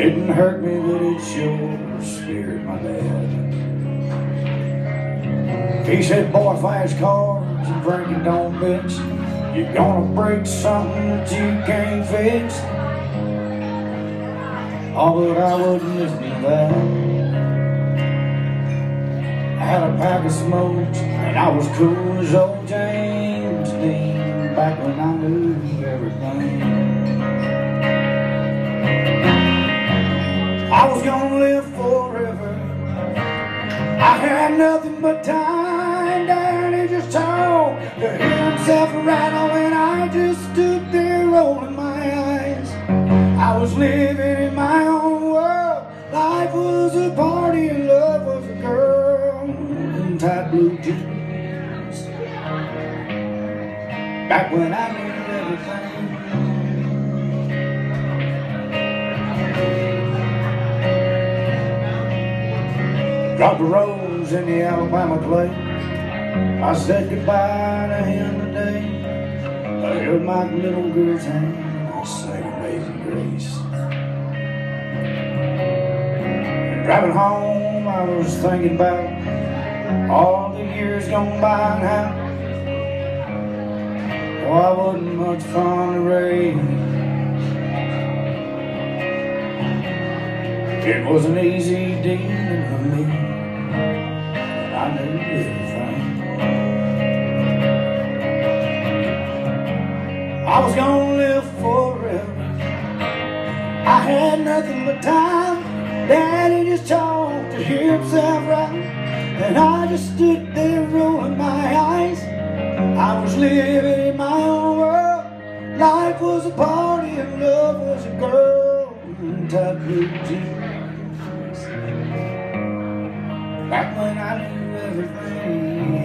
Didn't hurt me, but it sure scared my dad. He said, boy, fast cars and drinking don't mix. You're gonna break something that you can't fix. Oh, but I wouldn't listen to that. I had a pack of smokes and I was cool as old James Dean back when I knew everything. Had nothing but time. Daddy just talked to himself rattle, and I just stood there rolling my eyes. I was living in my own world. Life was a party, and love was a girl in tight blue jeans. Back when I knew everything. Dropped the rose in the Alabama clay. I said goodbye to him today. I held my little girl's hand and sang Amazing Grace. And driving home, I was thinking about all the years gone by and how oh, I wasn't much fun to raise. It was an easy deal for me. I everything. I was gonna live forever. I had nothing but time. Daddy just talked to hear himself right. And I just stood there rolling my eyes. I was living in my own world. Life was a party and love was a girl. Tight blue jeans. Back when I knew everything.